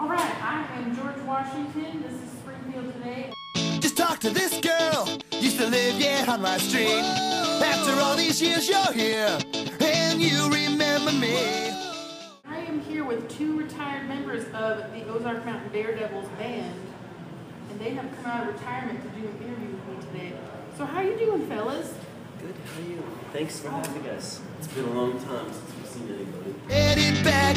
All right, I am George Warshington. This is Springfield Today. Just talk to this girl. Used to live, yeah, on my street. After all these years, you're here, and you remember me. I am here with two retired members of the Ozark Mountain Daredevils band, and they have come out of retirement to do an interview with me today. So how you doing, fellas? Good, how are you? Thanks for having us. It's been a long time since we've seen anybody. Headed back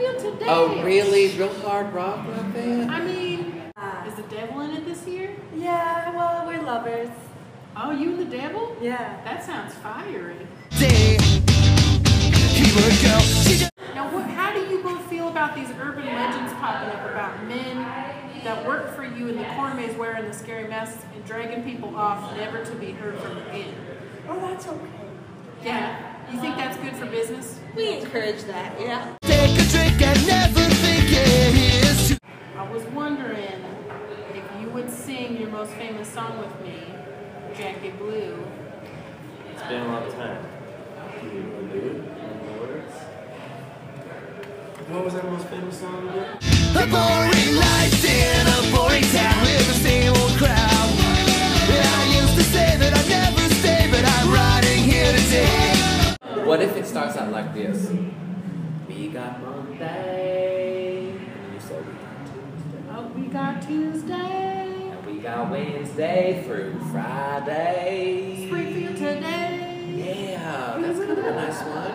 no, no, Today. Oh, really? Real hard rock like that? I mean, uh, is the devil in it this year? Yeah, well, we're lovers. Oh, you and the devil? Yeah. That sounds fiery. Day. He would go. Now, what, how do you both feel about these urban legends popping up about men that work for you in the corn maze wearing the scary masks and dragging people off, never to be heard from again? Oh, that's okay. Yeah. You think that's good for business? We encourage that, yeah. Wondering if you would sing your most famous song with me, Jackie Blue. It's been a long time. Do you want to do it? In words? What was that most famous song again? A boring life in a boring town with the same old crowd. And I used to say that I'd never stay, but I'm riding here today. What if it starts out like this? We got Monday. And you said we got Tuesday. Oh, we got Tuesday, And we got Wednesday through Friday. Springfield today. Yeah, that's kind of a nice one.